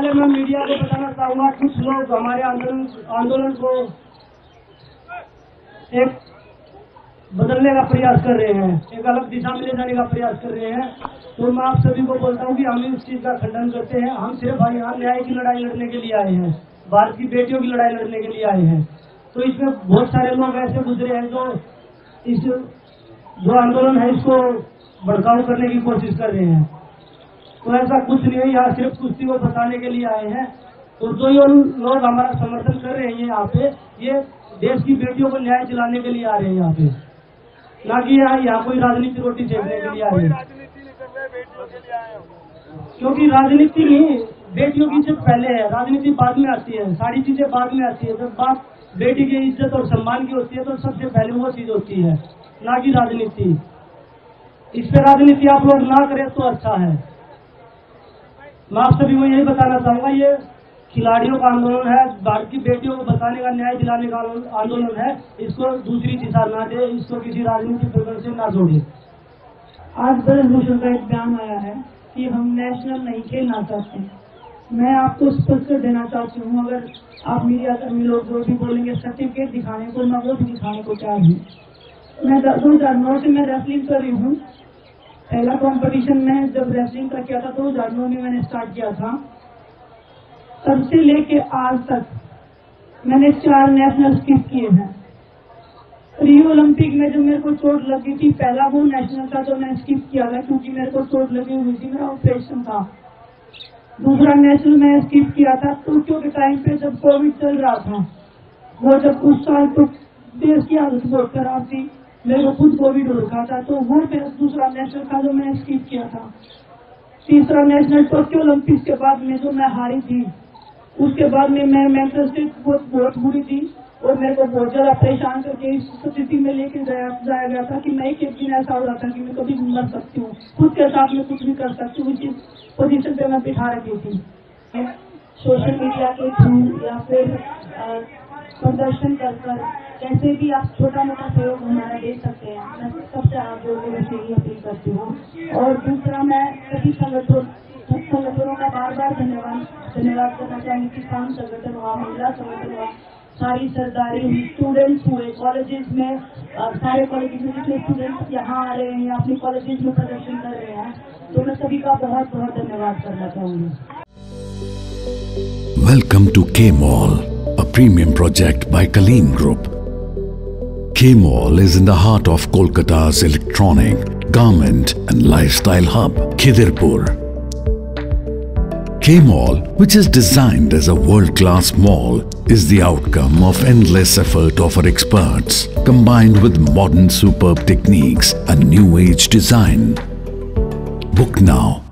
पहले मैं मीडिया को बताना चाहूँगा, कुछ लोग हमारे आंदोलन आंदोलन को एक बदलने का प्रयास कर रहे हैं, एक अलग दिशा में ले जाने का प्रयास कर रहे हैं। तो मैं आप सभी को बोलता हूँ कि हम इस चीज़ का खंडन करते हैं। हम सिर्फ़ यहाँ न्याय की लड़ाई लड़ने के लिए आए हैं, भारत की बेटियों की लड़ाई लड़ने के लिए आए हैं। तो इसमें बहुत सारे लोग ऐसे गुजरे हैं जो इस, जो आंदोलन है, इसको भड़काऊ करने की कोशिश कर रहे हैं। तो ऐसा कुछ नहीं है, यहाँ सिर्फ़ कुश्ती को बताने के लिए आए हैं। तो जो ये लोग हमारा समर्थन कर रहे हैं यहाँ पे, ये देश की बेटियों को न्याय दिलाने के लिए आ रहे हैं यहाँ पे। ना कि यहाँ यहाँ कोई राजनीति रोटी सेकने के लिए आ रहे हैं। क्योंकि राजनीति नहीं, बेटियों की इज़्ज़त पहले है। राजनीति बाद में आती है, सारी चीज़ें बाद में आती है। जब बात बेटी की इज़्ज़त और सम्मान की होती है तो सबसे पहले वो चीज़ होती है, ना कि राजनीति। इस पे राजनीति आप लोग ना करें तो अच्छा है। मैं आप सभी को यही बताना चाहूँगा, ये खिलाड़ियों का आंदोलन है भारत की बेटियों को बचाने का, न्याय दिलाने का आंदोलन है। इसको दूसरी दिशा ना दे, इसको किसी राजनीतिक प्रकरण से ना जोड़े। आज ब्रजभूषण का एक बयान आया है कि हम नेशनल नहीं खेलना चाहते मैं आपको स्पष्ट देना चाहती हूँ, अगर आप मीडिया कर्मी लोग जो भी बोलेंगे सर्टिफिकेट दिखाने को मैं वो दिखाने को तैयार हूँ। मैं दो हज़ार नौ से मैं रेसलिंग कर रही हूँ। पहला कंपटीशन में जब रेसलिंग का किया था हज़ार नौ में मैंने स्टार्ट किया था। तब से लेके आज तक मैंने चार नेशनल स्किप किए हैं। रियो ओलंपिक में जो मेरे को चोट लगी थी, पहला वो नेशनल था जो मैंने स्किप किया था, क्योंकि मेरे को चोट लगी हुई थी, मेरा ऑपरेशन था। दूसरा नेशनल मैंने स्किप किया था टोक्यो के टाइम पे जब कोविड चल रहा था, वो जब उस साल तो देश की हालत बहुत खराब थी मेरे खुद कोविड हो रखा था तो वो दूसरा नेशनल था जो मैंने स्किप किया था, तीसरा नेशनल टोक्यो ओलंपिक्स के बाद में जो मैं हारी थी, उसके बाद में मैं मेंटल स्टेट बहुत बहुत बुरी थी और मेरे को बहुत ज़्यादा परेशान करके इस स्थिति में लेके जाया जाया गया था कि मैं एक दिन ऐसा हो रहा था कि मैं कभी मर सकती हूँ। खुद के साथ में कुछ भी कर सकती हूँ इस पोजीशन पे मैं बिठा रखी थी। सोशल मीडिया के थ्रू या फिर प्रदर्शन कर कर कैसे भी आप छोटा मोटा सहयोग हमारा दे सकते हैं। मैं सबसे आप जो मैं यही अपील करती हूँ। और दूसरा मैं सभी संगठनों संगठनों का बार बार धन्यवाद धन्यवाद करना चाहूँगी किसान संगठन हुआ महिला संगठन हुआ। सारी सरदारी हुई स्टूडेंट्स हुए कॉलेजेस में अ, सारे कॉलेजेस में जितने स्टूडेंट्स यहाँ आ रहे हैं अपने कॉलेजेस में प्रदर्शन कर रहे हैं तो मैं सभी का बहुत बहुत धन्यवाद करना चाहूँगी। Welcome to K Mall, premium project by Kaleen Group. K Mall is in the heart of Kolkata's electronic, garment and lifestyle hub, Khidirpur. K Mall, which is designed as a world-class mall, is the outcome of endless effort of our experts, combined with modern superb techniques and new age design. Book now